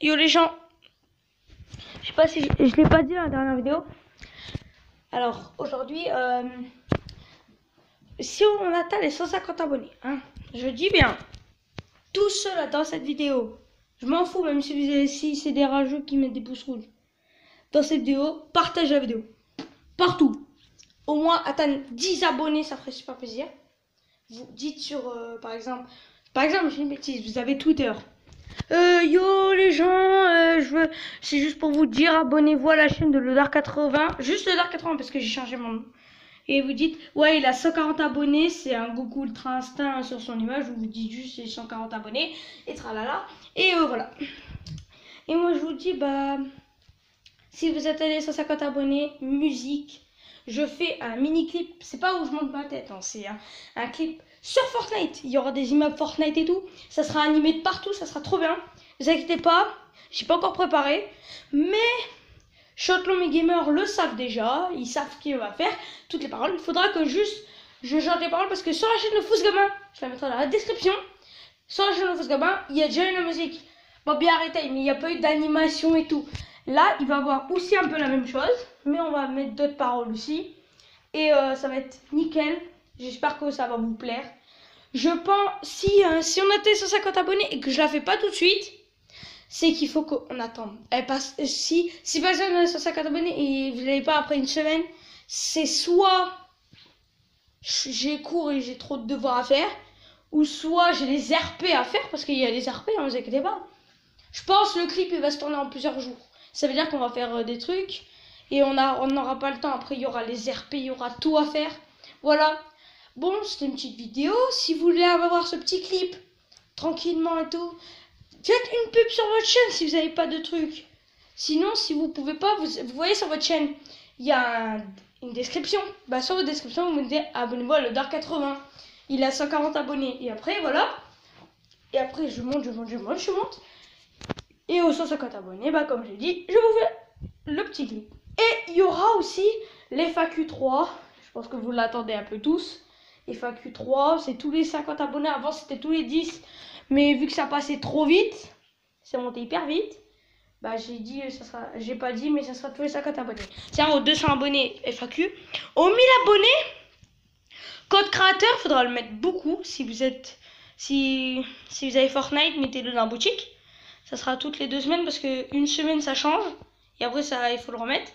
yo les gens. Je sais pas si je, je l'ai pas dit dans la dernière vidéo. Alors aujourd'hui, euh, si on atteint les 150 abonnés, hein, je dis bien, tout seul dans cette vidéo, je m'en fous même si, c'est des rageux qui mettent des pouces rouges. Dans cette vidéo, partage la vidéo. Partout. Au moins atteindre 10 abonnés, ça ferait super plaisir. Vous dites sur, euh, par exemple, par exemple, j'ai une bêtise, vous avez Twitter. Euh, yo les gens, euh, je veux, c'est juste pour vous dire, abonnez-vous à la chaîne de Le Dark 80, juste Le Dark 80 parce que j'ai changé mon nom. Et vous dites, ouais, il a 140 abonnés, c'est un Goku Ultra Instinct sur son image, vous vous dites juste c'est 140 abonnés, et tralala. Et euh, voilà. Et moi je vous dis, bah, si vous êtes allé 150 abonnés, musique, je fais un mini clip, c'est pas où je monte ma tête, hein, c'est un clip sur Fortnite. Il y aura des immeubles Fortnite et tout. Ça sera animé de partout, ça sera trop bien. vous inquiétez pas, j'ai pas encore préparé. Mais Shotlom et Gamer le savent déjà, ils savent ce qu'il va faire, toutes les paroles. Il faudra que juste je chante les paroles parce que sur la chaîne de Fous Gamin, je la mettrai dans la description. Sur la chaîne de Fous Gamin, il y a déjà une musique. Bon, bien arrêté, mais il n'y a pas eu d'animation et tout. Là, il va y avoir aussi un peu la même chose, mais on va mettre d'autres paroles aussi. Et euh, ça va être nickel. J'espère que ça va vous plaire. Je pense, si, euh, si on atteint 150 abonnés et que je la fais pas tout de suite, c'est qu'il faut qu'on attende. Elle passe, si, si on a 150 abonnés et vous l'avez pas après une semaine, c'est soit j'ai cours et j'ai trop de devoirs à faire, ou soit j'ai les RP à faire, parce qu'il y a les RP, ne vous inquiétez pas. Je pense le clip va se tourner en plusieurs jours. Ça veut dire qu'on va faire euh, des trucs et on n'aura pas le temps. Après il y aura les RP, il y aura tout à faire. Voilà. Bon, c'était une petite vidéo. Si vous voulez avoir ce petit clip tranquillement et tout, faites une pub sur votre chaîne si vous n'avez pas de trucs. Sinon, si vous pouvez pas, vous, voyez sur votre chaîne, il y a un- une description. Bah, sur votre description, vous mettez abonnez-vous à le Dark 80. Il a 140 abonnés. Et après, voilà. Et après, je monte, je monte, je monte, je monte. Et aux 150 abonnés, bah, comme j'ai dit, je vous fais le petit clip. Et il y aura aussi l'FAQ 3. Je pense que vous l'attendez un peu tous. FAQ 3, c'est tous les 50 abonnés. Avant, c'était tous les 10. Mais vu que ça passait trop vite, c'est monté hyper vite. Bah, j'ai dit, ça sera, j'ai pas dit, mais ça sera tous les 50 abonnés. C'est-à-dire aux 200 abonnés FAQ. Aux 1000 abonnés, code créateur, faudra le mettre beaucoup. Si vous êtes, si, si vous avez Fortnite, mettez-le dans la boutique. Ça sera toutes les deux semaines parce que une semaine ça change. Et après, ça, il faut le remettre.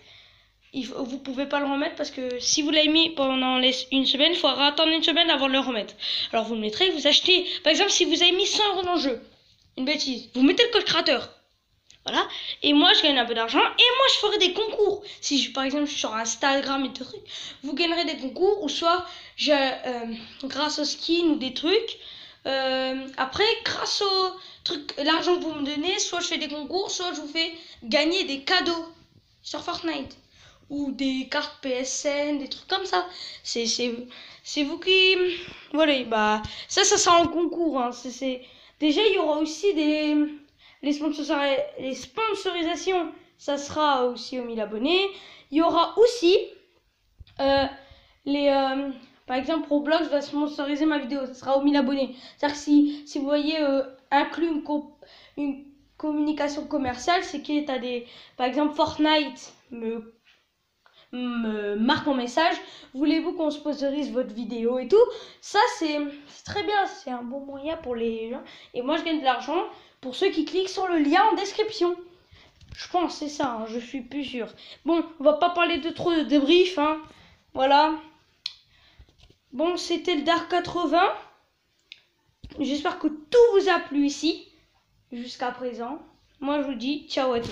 Il faut- vous pouvez pas le remettre parce que si vous l'avez mis pendant une semaine, il faudra attendre une semaine avant de le remettre. Alors vous le mettrez, vous achetez. Par exemple, si vous avez mis 100 euros dans le jeu, une bêtise, vous mettez le code créateur. Voilà. Et moi, je gagne un peu d'argent. Et moi, je ferai des concours. Si, par exemple, je suis sur Instagram et des trucs, vous gagnerez des concours. Ou soit, je, euh, grâce au skin ou des trucs. euh, après, grâce au truc, l'argent que vous me donnez, soit je fais des concours, soit je vous fais gagner des cadeaux sur Fortnite. Ou des cartes PSN, des trucs comme ça. C'est, c'est, c'est vous qui. Voilà, bah. Ça, ça sera en concours. Hein. C'est, c'est... Déjà, il y aura aussi des les, les sponsorisations, ça sera aussi aux 1000 abonnés. Il y aura aussi euh, les. euh, par exemple, Roblox va sponsoriser ma vidéo, ça sera aux 1000 abonnés. C'est-à-dire que si, si vous voyez euh, inclus une, co- une communication commerciale, c'est que tu as des. Par exemple, Fortnite me, me marque mon message. Voulez-vous qu'on sponsorise votre vidéo et tout? Ça, c'est c'est très bien, c'est un bon moyen pour les gens. Et moi, je gagne de l'argent pour ceux qui cliquent sur le lien en description. Je pense c'est ça, hein, je suis plus sûr. Bon, on va pas parler de trop de débrief, hein. Voilà. Bon, c'était le Dark 80. J'espère que tout vous a plu ici, jusqu'à présent. Moi, je vous dis ciao à tous.